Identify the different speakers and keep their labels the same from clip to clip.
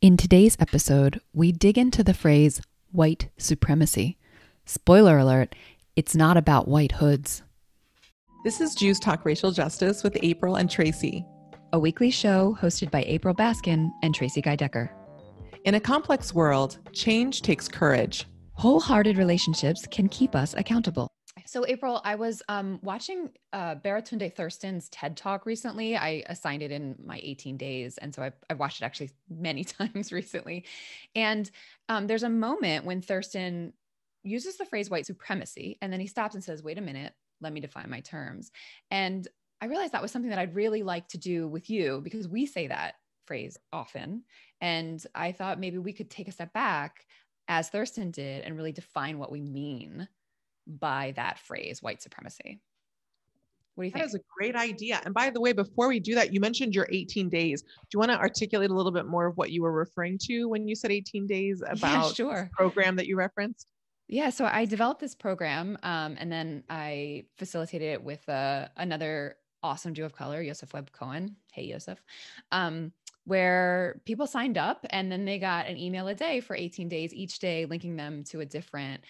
Speaker 1: In today's episode, we dig into the phrase white supremacy. Spoiler alert, it's not about white hoods.
Speaker 2: This is Jews Talk Racial Justice with April and Tracie,
Speaker 1: a weekly show hosted by April Baskin and Tracie Guy Decker.
Speaker 2: In a complex world, change takes courage.
Speaker 1: Wholehearted relationships can keep us accountable. So, April, I was um, watching uh, Baratunde Thurston's TED Talk recently. I assigned it in my 18 days. And so I've, I've watched it actually many times recently. And um, there's a moment when Thurston uses the phrase white supremacy. And then he stops and says, wait a minute, let me define my terms. And I realized that was something that I'd really like to do with you because we say that phrase often. And I thought maybe we could take a step back as Thurston did and really define what we mean by that phrase, white supremacy. What do you think?
Speaker 2: That is a great idea. And by the way, before we do that, you mentioned your 18 days. Do you want to articulate a little bit more of what you were referring to when you said 18 days about yeah, sure. program that you referenced?
Speaker 1: Yeah, so I developed this program um, and then I facilitated it with uh, another awesome Jew of color, Yosef Webb Cohen. Hey, Yosef. Um, where people signed up and then they got an email a day for 18 days, each day linking them to a different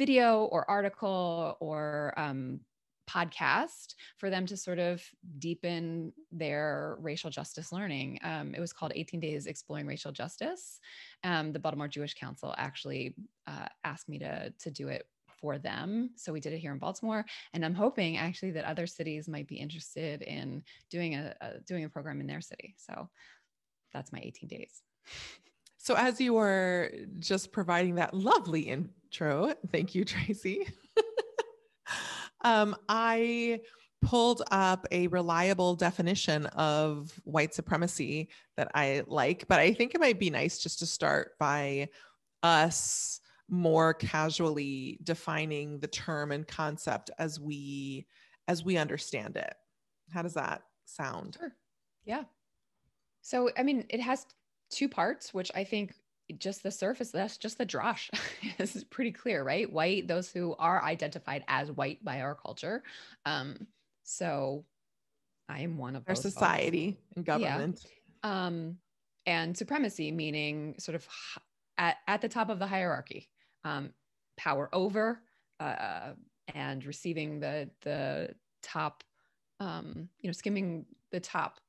Speaker 1: video or article or um, podcast for them to sort of deepen their racial justice learning. Um, it was called 18 Days Exploring Racial Justice. Um, the Baltimore Jewish Council actually uh, asked me to, to do it for them. So we did it here in Baltimore, and I'm hoping actually that other cities might be interested in doing a, a doing a program in their city. So that's my 18 days.
Speaker 2: So as you were just providing that lovely intro, thank you, Tracie. um, I pulled up a reliable definition of white supremacy that I like, but I think it might be nice just to start by us more casually defining the term and concept as we as we understand it. How does that sound?
Speaker 1: Sure. Yeah. So, I mean, it has two parts, which I think just the surface, that's just the drosh. this is pretty clear, right? White, those who are identified as white by our culture. Um, so I am one of
Speaker 2: our society folks. and government.
Speaker 1: Yeah. Um, and supremacy, meaning sort of at, at the top of the hierarchy, um, power over uh, and receiving the the top, um, you know, skimming the top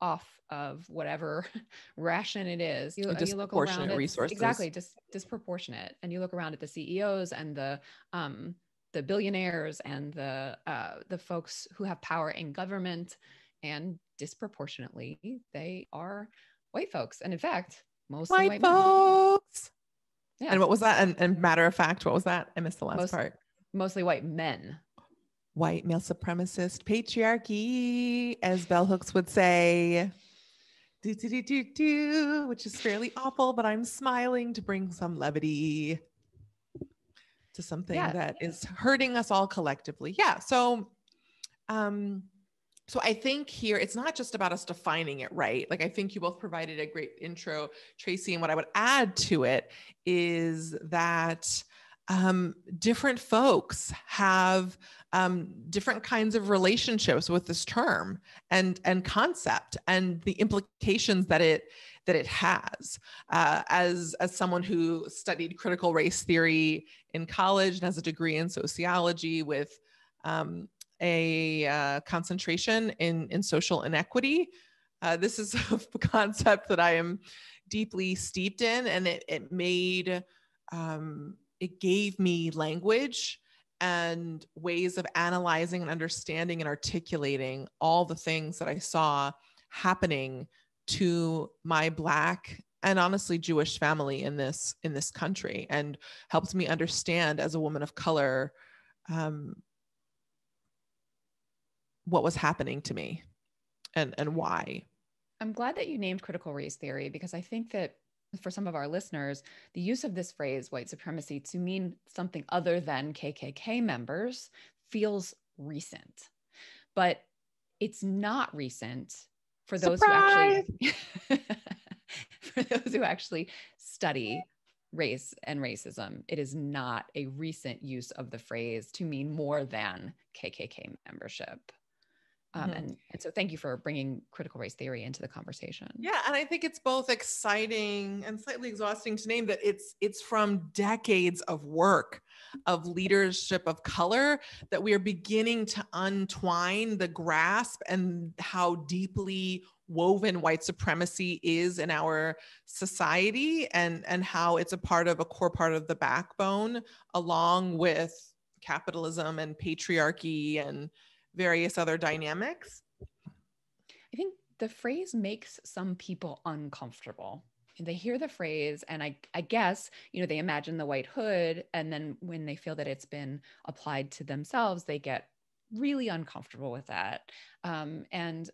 Speaker 1: off of whatever ration it is.
Speaker 2: You, you look around at resources.
Speaker 1: Exactly, just disproportionate. And you look around at the CEOs and the um, the billionaires and the uh, the folks who have power in government, and disproportionately, they are white folks. And in fact, most
Speaker 2: white, white folks. Yeah. And what was that? And, and, matter of fact, what was that? I missed the last most, part.
Speaker 1: Mostly white men
Speaker 2: white male supremacist patriarchy, as bell hooks would say. Do, do, do, do, do, which is fairly awful, but I'm smiling to bring some levity to something yeah. that is hurting us all collectively. Yeah. So, um, so I think here it's not just about us defining it right. Like I think you both provided a great intro, Tracie. And what I would add to it is that um, different folks have um, different kinds of relationships with this term and and concept and the implications that it that it has. Uh, as as someone who studied critical race theory in college and has a degree in sociology with um, a uh, concentration in in social inequity, uh, this is a concept that I am deeply steeped in, and it it made um, it gave me language and ways of analyzing and understanding and articulating all the things that I saw happening to my black and honestly Jewish family in this in this country and helped me understand as a woman of color um, what was happening to me and and why.
Speaker 1: I'm glad that you named critical race theory because I think that for some of our listeners, the use of this phrase, white supremacy, to mean something other than KKK members feels recent. But it's not recent for those Surprise! who actually for those who actually study race and racism. It is not a recent use of the phrase to mean more than KKK membership. Um, mm-hmm. and, and so thank you for bringing critical race theory into the conversation.
Speaker 2: Yeah. And I think it's both exciting and slightly exhausting to name that it's, it's from decades of work of leadership of color that we are beginning to untwine the grasp and how deeply woven white supremacy is in our society and and how it's a part of a core part of the backbone along with capitalism and patriarchy and various other dynamics.
Speaker 1: I think the phrase makes some people uncomfortable. They hear the phrase, and I, I guess, you know, they imagine the white hood. And then when they feel that it's been applied to themselves, they get really uncomfortable with that. Um, and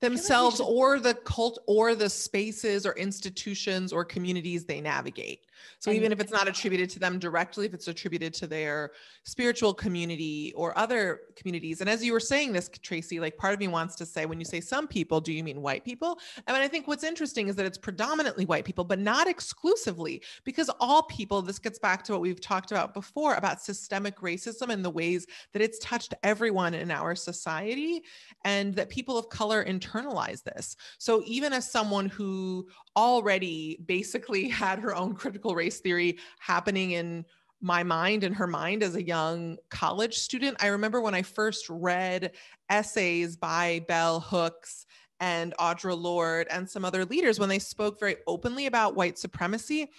Speaker 2: themselves like should- or the cult or the spaces or institutions or communities they navigate. So and, even if it's not attributed to them directly, if it's attributed to their spiritual community or other communities. And as you were saying this, Tracie, like part of me wants to say, when you say some people, do you mean white people? I mean, I think what's interesting is that it's predominantly white people, but not exclusively, because all people, this gets back to what we've talked about before about systemic racism and the ways that it's touched everyone in our society and that people of color in internalize this. So even as someone who already basically had her own critical race theory happening in my mind and her mind as a young college student, I remember when I first read essays by Bell Hooks and Audre Lorde and some other leaders when they spoke very openly about white supremacy.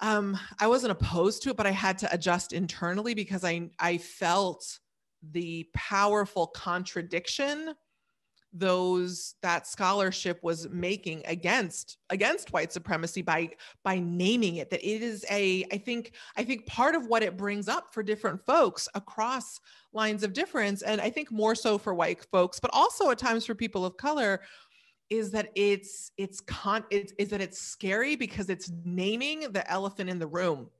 Speaker 2: Um, I wasn't opposed to it, but I had to adjust internally because I I felt the powerful contradiction those that scholarship was making against against white supremacy by by naming it that it is a i think i think part of what it brings up for different folks across lines of difference and i think more so for white folks but also at times for people of color is that it's it's con it's, is that it's scary because it's naming the elephant in the room.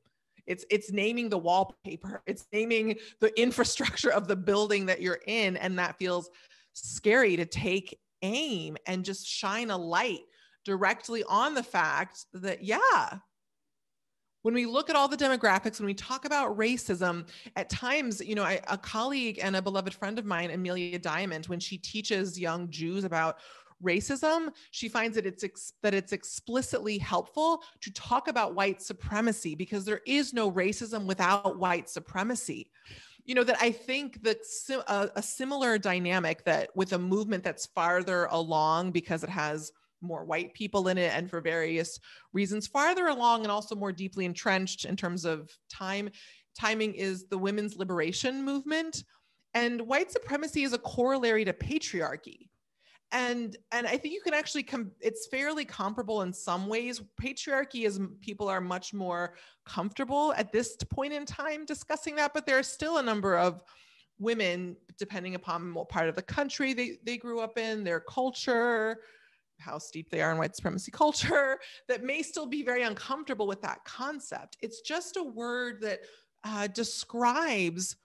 Speaker 2: It's it's naming the wallpaper. It's naming the infrastructure of the building that you're in and that feels scary to take aim and just shine a light directly on the fact that, yeah, when we look at all the demographics, when we talk about racism, at times, you know, I, a colleague and a beloved friend of mine, Amelia Diamond, when she teaches young Jews about racism, she finds that it's ex- that it's explicitly helpful to talk about white supremacy because there is no racism without white supremacy you know that i think that a, a similar dynamic that with a movement that's farther along because it has more white people in it and for various reasons farther along and also more deeply entrenched in terms of time timing is the women's liberation movement. And white supremacy is a corollary to patriarchy and and i think you can actually come it's fairly comparable in some ways. Patriarchy is people are much more comfortable at this point in time discussing that but there are still a number of women depending upon what part of the country they, they grew up in their culture how steep they are in white supremacy culture that may still be very uncomfortable with that concept. It's just a word that uh, describes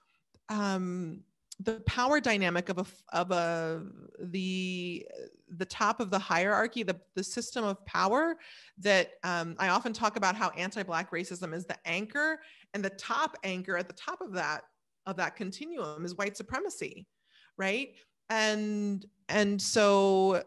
Speaker 2: um, the power dynamic of a of a the the top of the hierarchy the the system of power that um, i often talk about how anti-black racism is the anchor and the top anchor at the top of that of that continuum is white supremacy right? And and so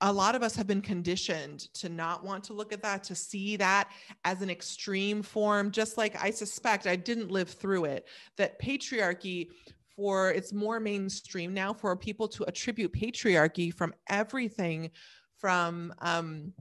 Speaker 2: a lot of us have been conditioned to not want to look at that, to see that as an extreme form, just like I suspect I didn't live through it, that patriarchy for it's more mainstream now for people to attribute patriarchy from everything from um,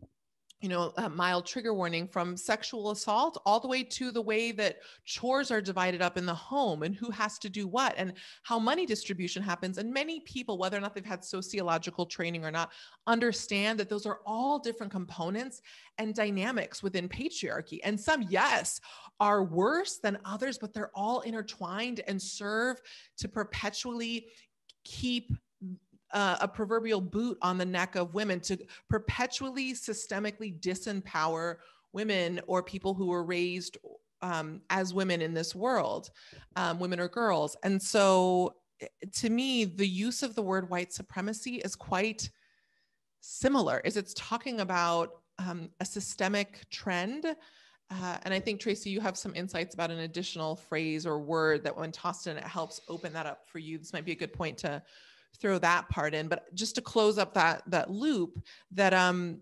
Speaker 2: you know, a mild trigger warning from sexual assault all the way to the way that chores are divided up in the home and who has to do what and how money distribution happens. And many people, whether or not they've had sociological training or not, understand that those are all different components and dynamics within patriarchy. And some, yes, are worse than others, but they're all intertwined and serve to perpetually keep uh, a proverbial boot on the neck of women to perpetually systemically disempower women or people who were raised um, as women in this world, um, women or girls. And so eh, to me, the use of the word white supremacy is quite similar, is it's talking about um, a systemic trend uh, and I think Tracie, you have some insights about an additional phrase or word that when tossed in, it helps open that up for you. This might be a good point to throw that part in. But just to close up that that loop, that um,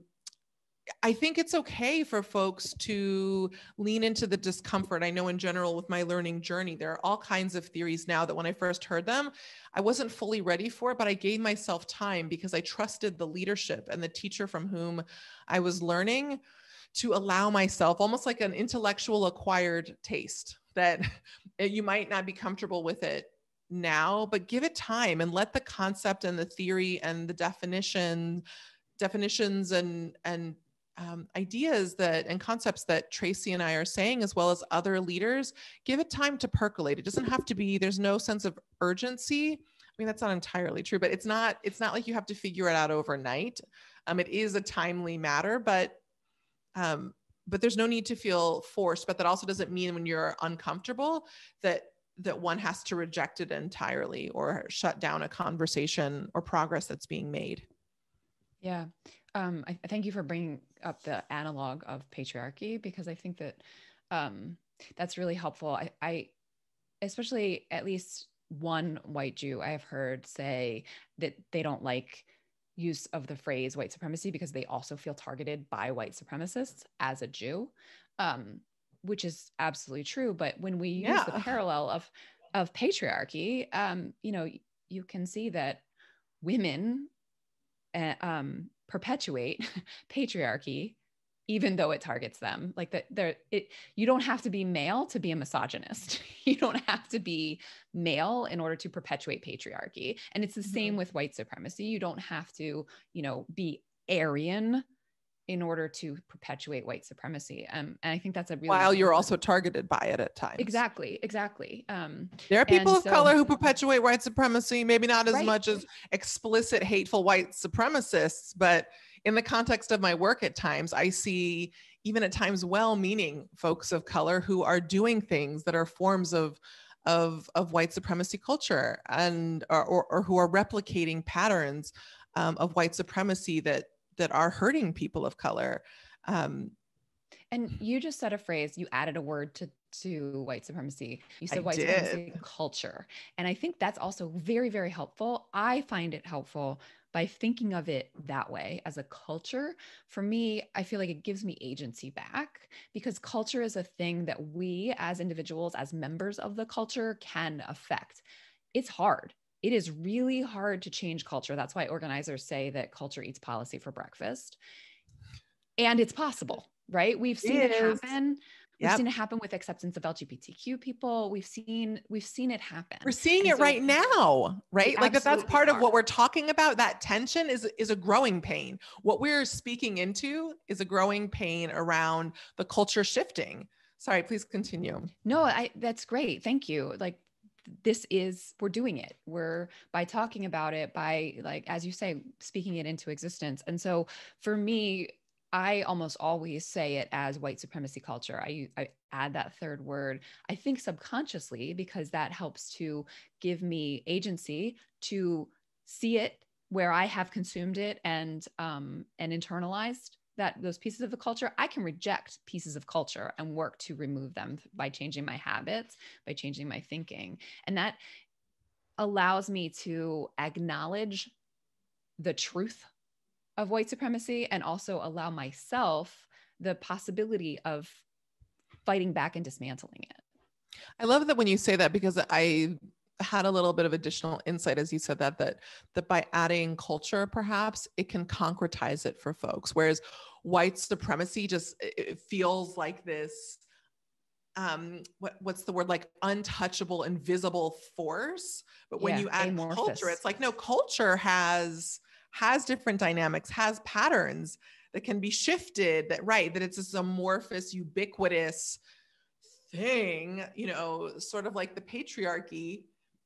Speaker 2: I think it's okay for folks to lean into the discomfort. I know in general with my learning journey, there are all kinds of theories now that when I first heard them, I wasn't fully ready for it, but I gave myself time because I trusted the leadership and the teacher from whom I was learning to allow myself almost like an intellectual acquired taste that you might not be comfortable with it now but give it time and let the concept and the theory and the definition definitions and and um, ideas that and concepts that Tracie and I are saying, as well as other leaders, give it time to percolate. It doesn't have to be. There's no sense of urgency. I mean, that's not entirely true, but it's not. It's not like you have to figure it out overnight. Um, it is a timely matter, but um, but there's no need to feel forced. But that also doesn't mean when you're uncomfortable that that one has to reject it entirely or shut down a conversation or progress that's being made.
Speaker 1: Yeah. Um, I, thank you for bringing up the analog of patriarchy because I think that um, that's really helpful. I, I, especially at least one white Jew I have heard say that they don't like use of the phrase white supremacy because they also feel targeted by white supremacists as a Jew, um, which is absolutely true. But when we use yeah. the parallel of of patriarchy, um, you know, you can see that women uh, um, perpetuate patriarchy even though it targets them like that there it you don't have to be male to be a misogynist you don't have to be male in order to perpetuate patriarchy and it's the mm-hmm. same with white supremacy you don't have to you know be aryan in order to perpetuate white supremacy um, and i think that's a really
Speaker 2: while you're also targeted by it at times
Speaker 1: exactly exactly um,
Speaker 2: there are people of so, color who perpetuate white supremacy maybe not as right. much as explicit hateful white supremacists but in the context of my work at times, I see even at times well-meaning folks of color who are doing things that are forms of of, of white supremacy culture and or, or, or who are replicating patterns um, of white supremacy that that are hurting people of color. Um,
Speaker 1: and you just said a phrase, you added a word to to white supremacy. You said I white did. supremacy culture. And I think that's also very, very helpful. I find it helpful by thinking of it that way as a culture, for me, I feel like it gives me agency back because culture is a thing that we as individuals, as members of the culture, can affect. It's hard. It is really hard to change culture. That's why organizers say that culture eats policy for breakfast. And it's possible, right? We've seen it, it happen We've yep. seen it happen with acceptance of LGBTQ people. We've seen we've seen it happen.
Speaker 2: We're seeing and it so, right now, right? Like that that's part are. of what we're talking about. That tension is is a growing pain. What we're speaking into is a growing pain around the culture shifting. Sorry, please continue.
Speaker 1: No, I that's great. Thank you. Like this is we're doing it. We're by talking about it by like as you say speaking it into existence. And so for me I almost always say it as white supremacy culture. I, I add that third word, I think subconsciously, because that helps to give me agency to see it where I have consumed it and um, and internalized that those pieces of the culture. I can reject pieces of culture and work to remove them by changing my habits, by changing my thinking, and that allows me to acknowledge the truth of white supremacy and also allow myself the possibility of fighting back and dismantling it.
Speaker 2: I love that when you say that because I had a little bit of additional insight as you said that that that by adding culture perhaps it can concretize it for folks whereas white supremacy just it feels like this um what, what's the word like untouchable invisible force but when yeah, you add amorphous. culture it's like no culture has has different dynamics, has patterns that can be shifted, that right, that it's this amorphous, ubiquitous thing, you know, sort of like the patriarchy,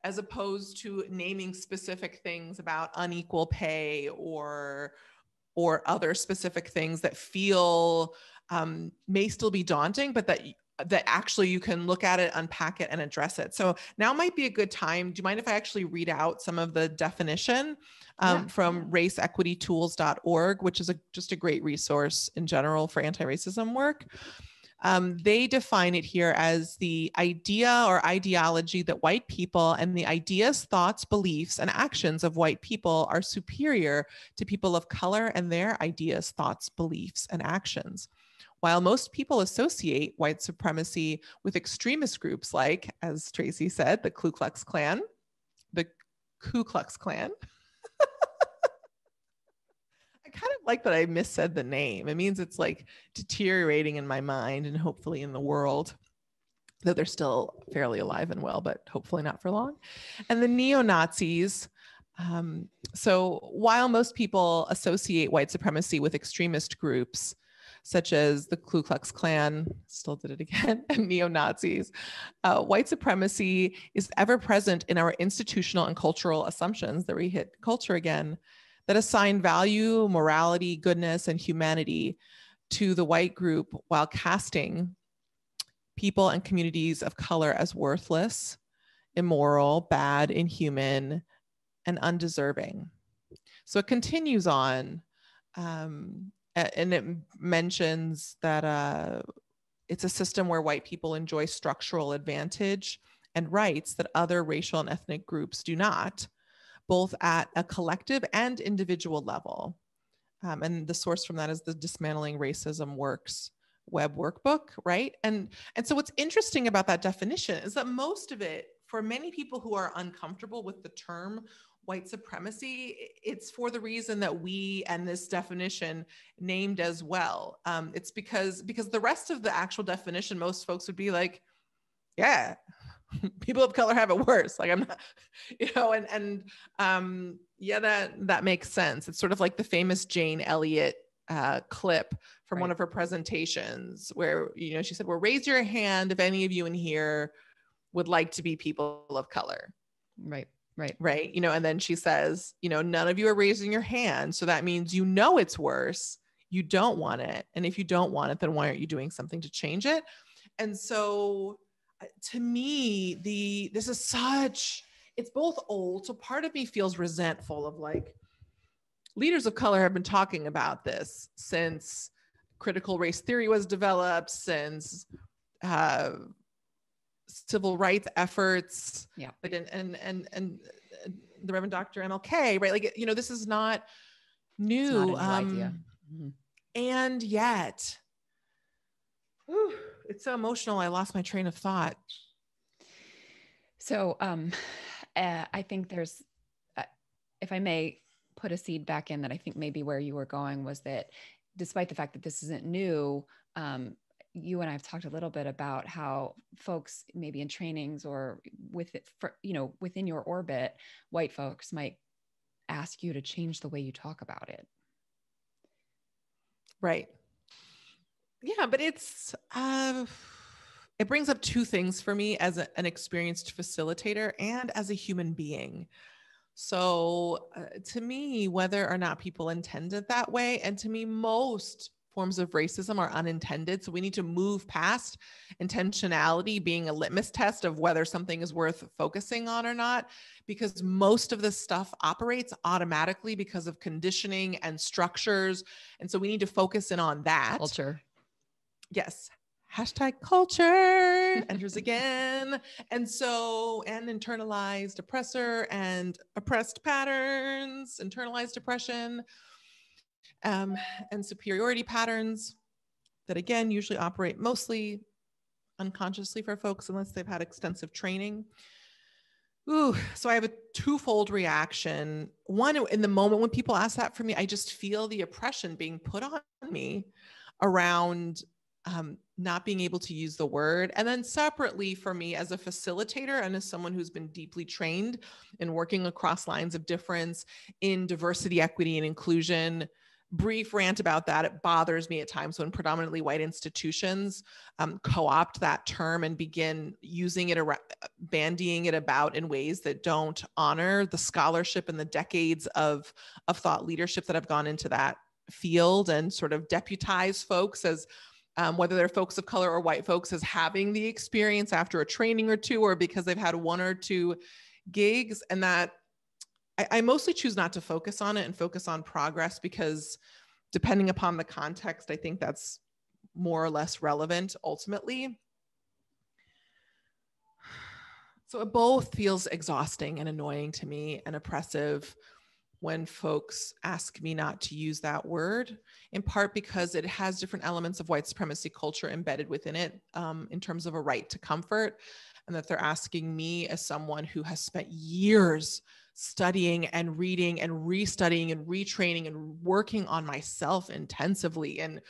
Speaker 2: as opposed to naming specific things about unequal pay or or other specific things that feel um, may still be daunting, but that that actually you can look at it, unpack it, and address it. So now might be a good time. Do you mind if I actually read out some of the definition um, yeah. from raceequitytools.org, which is a, just a great resource in general for anti racism work? Um, they define it here as the idea or ideology that white people and the ideas, thoughts, beliefs, and actions of white people are superior to people of color and their ideas, thoughts, beliefs, and actions. While most people associate white supremacy with extremist groups like, as Tracie said, the Ku Klux Klan, the Ku Klux Klan. Kind of like that I missaid the name. It means it's like deteriorating in my mind and hopefully in the world though they're still fairly alive and well, but hopefully not for long. And the neo Nazis. Um, so while most people associate white supremacy with extremist groups, such as the Ku Klux Klan, still did it again, and neo Nazis. Uh, white supremacy is ever present in our institutional and cultural assumptions that we hit culture again that assign value, morality, goodness, and humanity to the white group while casting people and communities of color as worthless, immoral, bad, inhuman, and undeserving. So it continues on. Um, and it mentions that uh, it's a system where white people enjoy structural advantage and rights that other racial and ethnic groups do not, both at a collective and individual level. Um, and the source from that is the Dismantling Racism Works web workbook, right? And and so what's interesting about that definition is that most of it, for many people who are uncomfortable with the term white supremacy, it's for the reason that we and this definition named as well. Um, it's because because the rest of the actual definition, most folks would be like, yeah, people of color have it worse. Like I'm not, you know, and and um, yeah, that that makes sense. It's sort of like the famous Jane Elliott uh, clip from right. one of her presentations where you know she said, "Well, raise your hand if any of you in here would like to be people of color."
Speaker 1: Right. Right.
Speaker 2: Right. You know, and then she says, you know, none of you are raising your hand. So that means you know it's worse. You don't want it. And if you don't want it, then why aren't you doing something to change it? And so to me, the this is such it's both old. So part of me feels resentful of like leaders of color have been talking about this since critical race theory was developed, since uh, civil rights efforts.
Speaker 1: Yeah.
Speaker 2: Like and and and and the Reverend Dr. MLK, right? Like you know, this is not new.
Speaker 1: Not um, mm-hmm.
Speaker 2: And yet, whew, it's so emotional. I lost my train of thought.
Speaker 1: So um, uh, I think there's, uh, if I may put a seed back in that I think maybe where you were going was that despite the fact that this isn't new, um, you and I have talked a little bit about how folks maybe in trainings or with it for, you know, within your orbit, white folks might ask you to change the way you talk about it.
Speaker 2: Right. Yeah, but it's uh it brings up two things for me as a, an experienced facilitator and as a human being. So, uh, to me, whether or not people intend it that way, and to me, most forms of racism are unintended. So we need to move past intentionality being a litmus test of whether something is worth focusing on or not, because most of this stuff operates automatically because of conditioning and structures. And so we need to focus in on that.
Speaker 1: Culture.
Speaker 2: Yes. Hashtag culture enters again. And so, and internalized oppressor and oppressed patterns, internalized oppression um, and superiority patterns that again usually operate mostly unconsciously for folks unless they've had extensive training. Ooh, so I have a twofold reaction. One, in the moment when people ask that for me, I just feel the oppression being put on me around um, not being able to use the word. And then separately for me as a facilitator and as someone who's been deeply trained in working across lines of difference in diversity, equity, and inclusion brief rant about that. It bothers me at times when predominantly white institutions um, co opt that term and begin using it, ar- bandying it about in ways that don't honor the scholarship and the decades of, of thought leadership that have gone into that field and sort of deputize folks as um, whether they're folks of color or white folks as having the experience after a training or two or because they've had one or two gigs and that I, I mostly choose not to focus on it and focus on progress because depending upon the context, I think that's more or less relevant ultimately. So it both feels exhausting and annoying to me and oppressive when folks ask me not to use that word, in part because it has different elements of white supremacy culture embedded within it um, in terms of a right to comfort. And that they're asking me, as someone who has spent years studying and reading and restudying and retraining and working on myself intensively and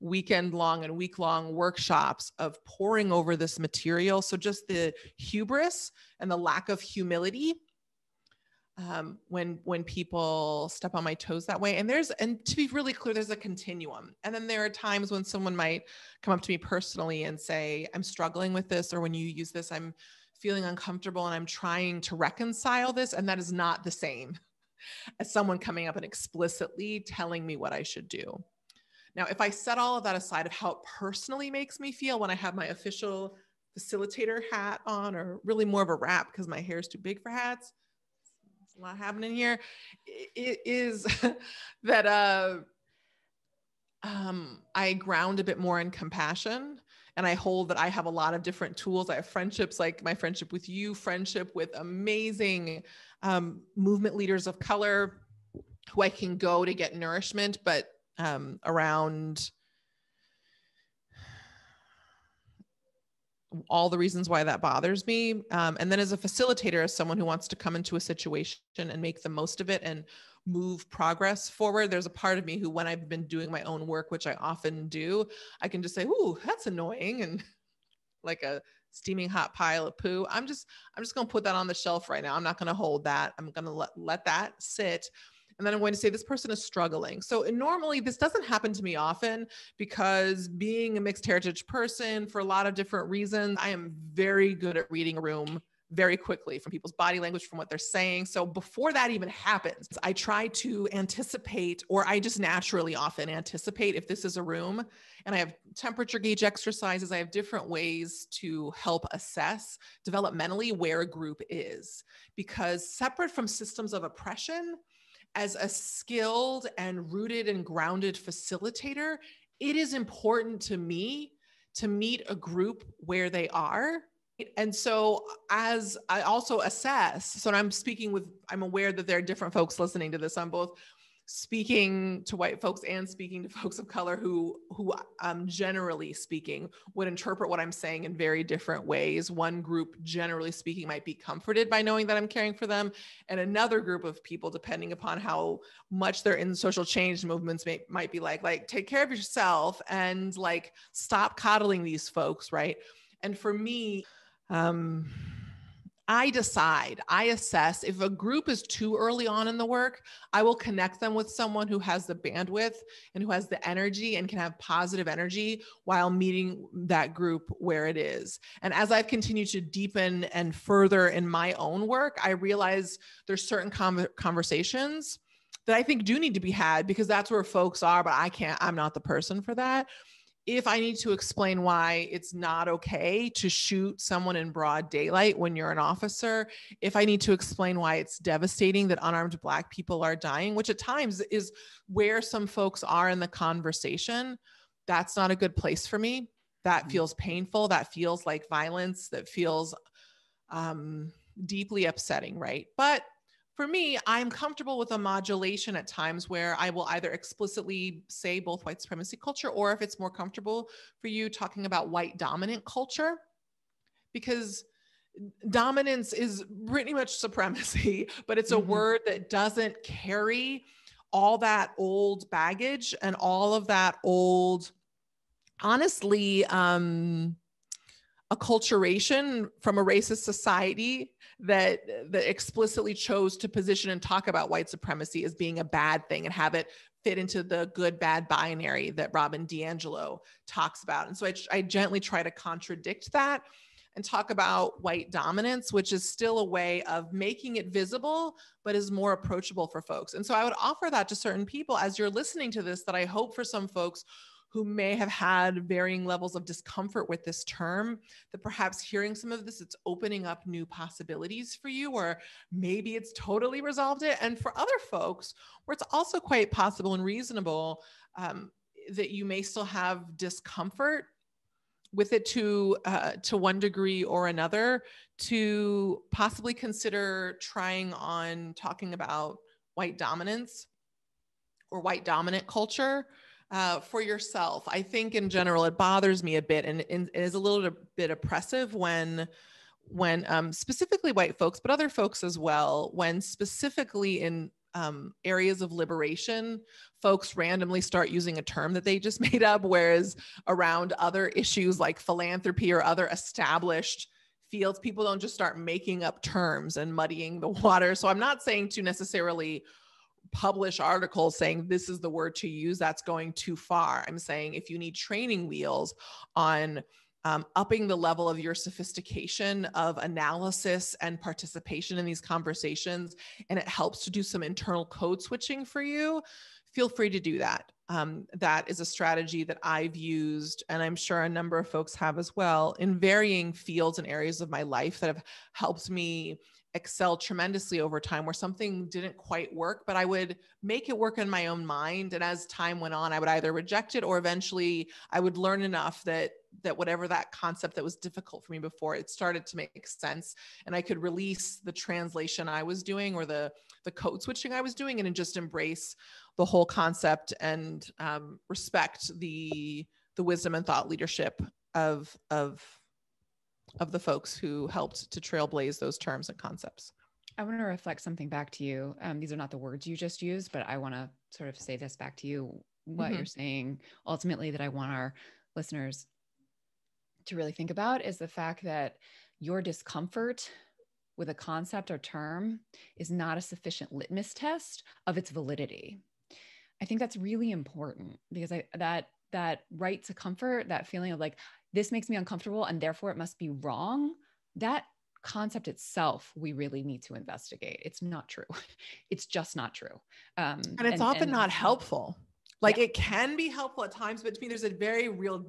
Speaker 2: weekend long and week long workshops of poring over this material. So, just the hubris and the lack of humility um, when when people step on my toes that way. And there's and to be really clear there's a continuum. And then there are times when someone might come up to me personally and say i'm struggling with this or when you use this i'm feeling uncomfortable and i'm trying to reconcile this and that is not the same as someone coming up and explicitly telling me what i should do. Now if i set all of that aside of how it personally makes me feel when i have my official facilitator hat on or really more of a wrap because my hair is too big for hats a lot happening here it is that uh um i ground a bit more in compassion and i hold that i have a lot of different tools. I have friendships like my friendship with you friendship with amazing um, movement leaders of color who i can go to get nourishment but um, around all the reasons why that bothers me. Um, and then as a facilitator, as someone who wants to come into a situation and make the most of it and move progress forward, there's a part of me who, when I've been doing my own work, which I often do, I can just say, "Ooh, that's annoying," and like a steaming hot pile of poo. I'm just, I'm just to put that on the shelf right now. I'm not to hold that. I'm to let let that sit and then I'm going to say this person is struggling. So normally this doesn't happen to me often because being a mixed heritage person for a lot of different reasons, I am very good at reading a room very quickly from people's body language, from what they're saying. So before that even happens, I try to anticipate, or I just naturally often anticipate if this is a room and I have temperature gauge exercises, I have different ways to help assess developmentally where a group is. Because separate from systems of oppression, as a skilled and rooted and grounded facilitator, it is important to me to meet a group where they are. And so, as I also assess, so I'm speaking with, I'm aware that there are different folks listening to this on both speaking to white folks and speaking to folks of color who who um, generally speaking would interpret what i'm saying in very different ways. One group generally speaking might be comforted by knowing that i'm caring for them and another group of people depending upon how much they're in social change movements may, might be like like take care of yourself and like stop coddling these folks right? And for me um I decide, I assess if a group is too early on in the work, I will connect them with someone who has the bandwidth and who has the energy and can have positive energy while meeting that group where it is. And as I've continued to deepen and further in my own work, I realize there's certain conversations that I think do need to be had because that's where folks are, but I can't, I'm not the person for that if I need to explain why it's not okay to shoot someone in broad daylight when you're an officer, if I need to explain why it's devastating that unarmed Black people are dying, which at times is where some folks are in the conversation, that's not a good place for me. That mm-hmm. feels painful. That feels like violence. That feels um, deeply upsetting, right? But for me, I'm comfortable with a modulation at times where I will either explicitly say both white supremacy culture, or if it's more comfortable for you, talking about white dominant culture, because dominance is pretty much supremacy, but it's a mm-hmm. word that doesn't carry all that old baggage and all of that old, honestly, um, acculturation from a racist society that that explicitly chose to position and talk about white supremacy as being a bad thing and have it fit into the good bad binary that Robin DiAngelo talks about. And so I, I gently try to contradict that and talk about white dominance, which is still a way of making it visible, but is more approachable for folks. And so I would offer that to certain people as you're listening to this, that I hope for some folks who may have had varying levels of discomfort with this term, that perhaps hearing some of this, it's opening up new possibilities for you, or maybe it's totally resolved it. And for other folks, where it's also quite possible and reasonable. Um, that you may still have discomfort with it to uh, to one degree or another to possibly consider trying on talking about white dominance or white dominant culture uh, for yourself. I think in general it bothers me a bit and, and it is a little bit oppressive when when um, specifically white folks, but other folks as well, when specifically in um, areas of liberation, folks randomly start using a term that they just made up, whereas around other issues like philanthropy or other established fields, people don't just start making up terms and muddying the water. So I'm not saying to necessarily publish articles saying this is the word to use, that's going too far. I'm saying if you need training wheels on um, upping the level of your sophistication of analysis and participation in these conversations, and it helps to do some internal code switching for you, feel free to do that. Um, that is a strategy that I've used, and I'm sure a number of folks have as well, in varying fields and areas of my life that have helped me excel tremendously over time where something didn't quite work, but I would make it work in my own mind. And as time went on, I would either reject it or eventually I would learn enough that that whatever that concept that was difficult for me before it started to make sense and i could release the translation i was doing or the the code switching i was doing and just embrace the whole concept and um, respect the the wisdom and thought leadership of of of the folks who helped to trailblaze those terms and concepts.
Speaker 1: I want to reflect something back to you. Um, these are not the words you just used, but I want to sort of say this back to you. What mm-hmm. you're saying ultimately that I want our listeners to really think about is the fact that your discomfort with a concept or term is not a sufficient litmus test of its validity. I think that's really important because I that that right to comfort, that feeling of like this makes me uncomfortable and therefore it must be wrong that concept itself we really need to investigate. It's not true. It's just not true.
Speaker 2: Um, and it's and, often and, not helpful. Like yeah. it can be helpful at times but to me there's a very real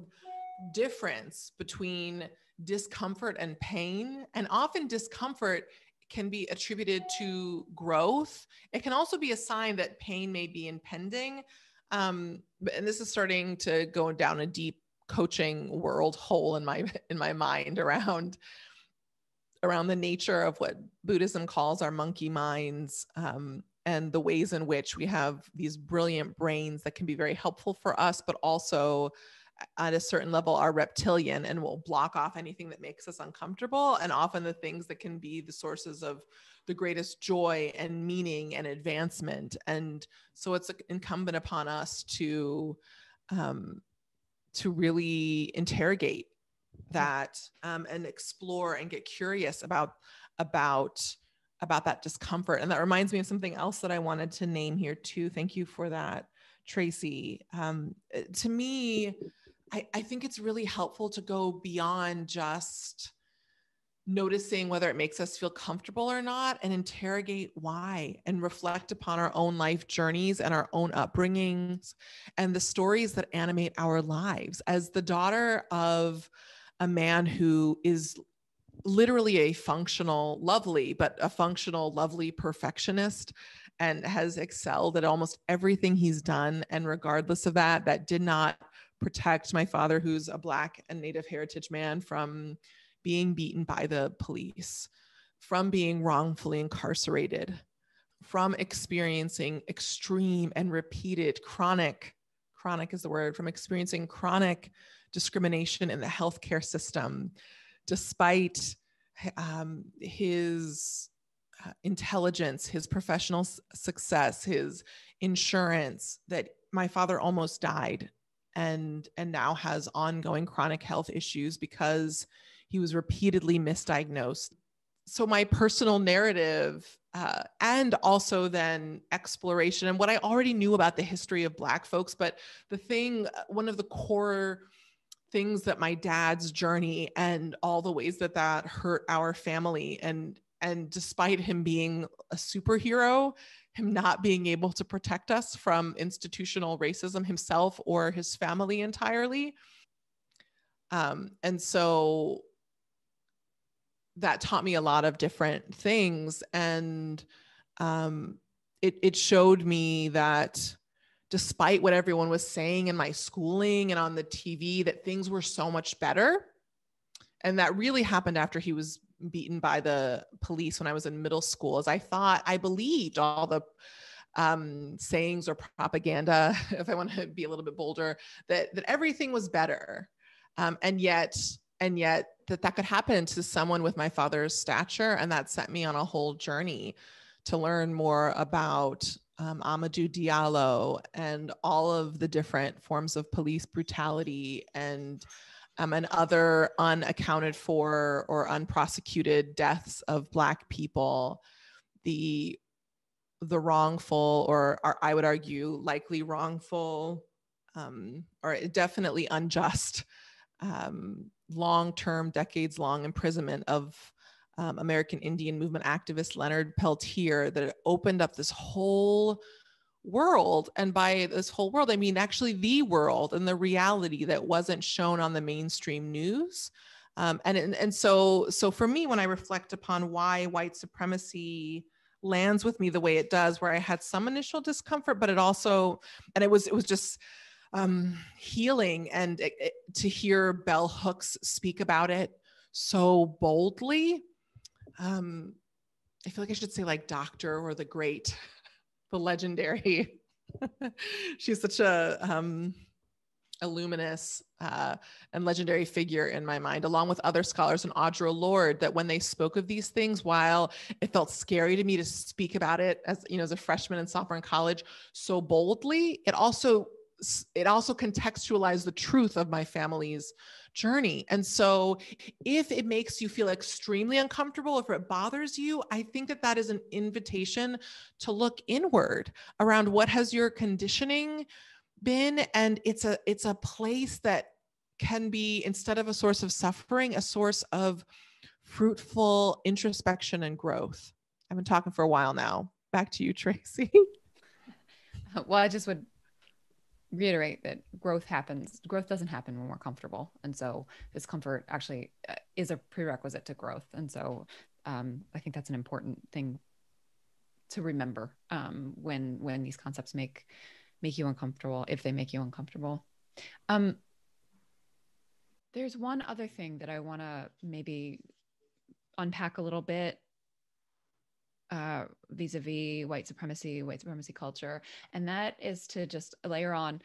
Speaker 2: difference between discomfort and pain. And often discomfort can be attributed to growth. It can also be a sign that pain may be impending. Um, and this is starting to go down a deep coaching world hole in my in my mind around around the nature of what Buddhism calls our monkey minds um, and the ways in which we have these brilliant brains that can be very helpful for us, but also at a certain level are reptilian and will block off anything that makes us uncomfortable. And often the things that can be the sources of the greatest joy and meaning and advancement. And so it's incumbent upon us to um, to really interrogate that um, and explore and get curious about about about that discomfort. And that reminds me of something else that i wanted to name here too. Thank you for that tracie. Um, eh, to me I, I think it's really helpful to go beyond just noticing whether it makes us feel comfortable or not and interrogate why and reflect upon our own life journeys and our own upbringings and the stories that animate our lives. As the daughter of a man who is literally a functional, lovely, but a functional, lovely perfectionist and has excelled at almost everything he's done. And regardless of that, that did not protect my father, who's a Black and Native heritage man, from being beaten by the police, from being wrongfully incarcerated, from experiencing extreme and repeated chronic, chronic is the word, from experiencing chronic discrimination in the healthcare system, despite um, his uh, intelligence, his professional success, his insurance, that my father almost died and and now has ongoing chronic health issues because he was repeatedly misdiagnosed. So, my personal narrative uh, and also then exploration and what I already knew about the history of Black folks. But the thing, uh, one of the core things that my dad's journey and all the ways that that hurt our family and and despite him being a superhero him not being able to protect us from institutional racism himself or his family entirely um, and so that taught me a lot of different things and um, it, it showed me that despite what everyone was saying in my schooling and on the TV, that things were so much better. And that really happened after he was beaten by the police when I was in middle school, as I thought I believed all the um, sayings or propaganda, if I want to be a little bit bolder, that that everything was better, um, and yet and yet that that could happen to someone with my father's stature, and that sent me on a whole journey to learn more about um, Amadou Diallo and all of the different forms of police brutality and um, and other unaccounted for or unprosecuted deaths of Black people, the the wrongful or, or I would argue likely wrongful um, or definitely unjust um, long-term, decades-long imprisonment of um, American Indian movement activist Leonard Peltier that opened up this whole world. And by this whole world i mean actually the world and the reality that wasn't shown on the mainstream news. Um, and, and and so so for me when i reflect upon why white supremacy lands with me the way it does where i had some initial discomfort but it also and it was it was just um, healing and it, it, to hear bell hooks speak about it so boldly um, i feel like i should say like doctor or the great the legendary. she's such a um, a luminous uh, and legendary figure in my mind, along with other scholars and Audre Lorde, that when they spoke of these things, while it felt scary to me to speak about it as you know as a freshman and sophomore in college so boldly, it also it also contextualized the truth of my family's journey. And so, if it makes you feel extremely uncomfortable, if it bothers you, I think that that is an invitation to look inward around what has your conditioning been and it's a it's a place that can be instead of a source of suffering, a source of fruitful introspection and growth. I've been talking for a while now. Back to you, Tracie.
Speaker 1: well, I just would reiterate that growth happens growth doesn't happen when we're comfortable. And so discomfort actually uh, is a prerequisite to growth. And so um, i think that's an important thing to remember um, when when these concepts make make you uncomfortable if they make you uncomfortable. Um, there's one other thing that i want to maybe unpack a little bit uh, vis-a-vis white supremacy, white supremacy culture, and that is to just layer on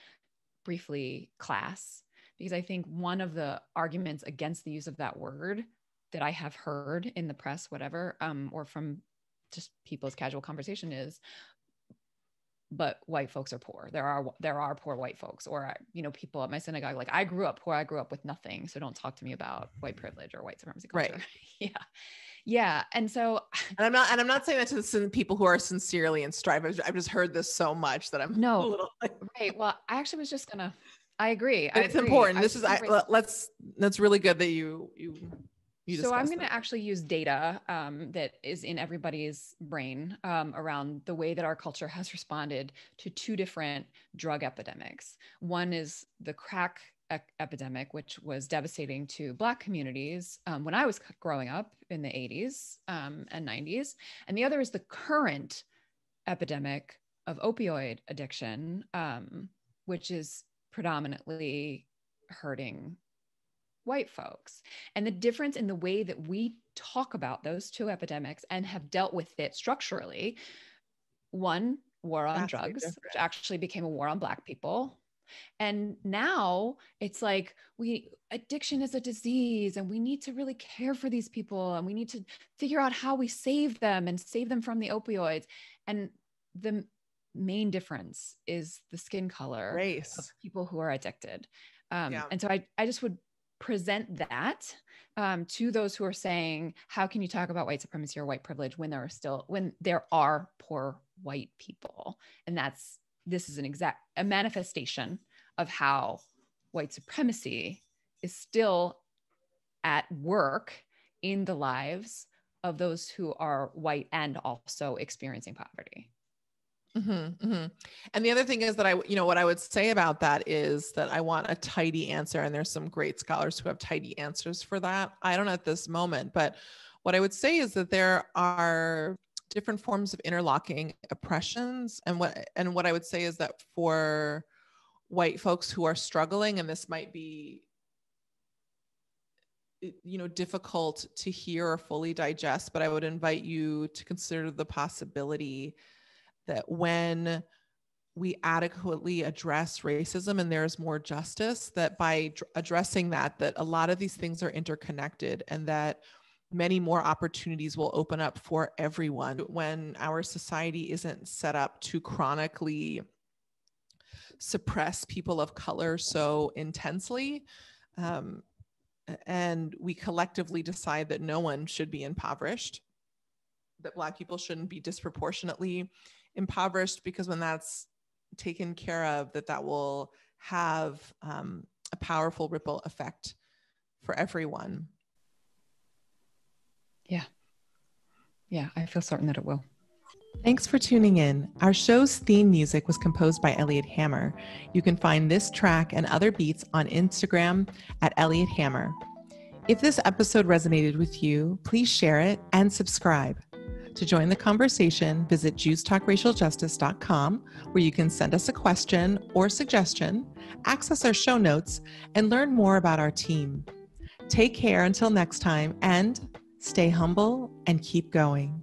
Speaker 1: briefly class, because I think one of the arguments against the use of that word that I have heard in the press, whatever, um, or from just people's casual conversation is, but white folks are poor. There are there are poor white folks, or you know, people at my synagogue like I grew up poor. I grew up with nothing, so don't talk to me about white privilege or white supremacy culture. Right. yeah yeah and so
Speaker 2: and i'm not and i'm not saying that to the people who are sincerely in strive i've, I've just heard this so much that i'm
Speaker 1: no little, like, right well i actually was just gonna i agree
Speaker 2: I
Speaker 1: it's
Speaker 2: agree. important this is I, let's that's really good that you you
Speaker 1: so I'm going to actually use data um, that is in everybody's brain um, around the way that our culture has responded to two different drug epidemics. One is the crack epidemic, which was devastating to Black communities um, when I was growing up in the 80s um, and 90s. And the other is the current epidemic of opioid addiction, um, which is predominantly hurting white folks. And the difference in the way that we talk about those two epidemics and have dealt with it structurally one, war on That's drugs, which actually became a war on Black people and now it's like we addiction is a disease and we need to really care for these people and we need to figure out how we save them and save them from the opioids. And the main difference is the skin color
Speaker 2: race
Speaker 1: of people who are addicted. Um, yeah. And so I, I just would present that um, to those who are saying, how can you talk about white supremacy or white privilege when there are still when there are poor white people? And that's this is an exact a manifestation of how white supremacy is still at work in the lives of those who are white and also experiencing poverty.
Speaker 2: Mm-hmm, mm-hmm. And the other thing is that I, you know, what I would say about that is that I want a tidy answer. And there's some great scholars who have tidy answers for that. I don't know at this moment, but what I would say is that there are different forms of interlocking oppressions and what and what i would say is that for white folks who are struggling and this might be you know difficult to hear or fully digest but i would invite you to consider the possibility that when we adequately address racism and there's more justice that by addressing that that a lot of these things are interconnected and that many more opportunities will open up for everyone when our society isn't set up to chronically suppress people of color so intensely um, and we collectively decide that no one should be impoverished that black people shouldn't be disproportionately impoverished because when that's taken care of that that will have um, a powerful ripple effect for everyone
Speaker 1: yeah yeah i feel certain that it will
Speaker 2: Thanks for tuning in. Our show's theme music was composed by Elliot Hammer. You can find this track and other beats on Instagram at Elliot Hammer. If this episode resonated with you, please share it and subscribe. To join the conversation, visit JewsTalkRacialJustice.com, where you can send us a question or suggestion, access our show notes, and learn more about our team. Take care until next time, and stay humble and keep going.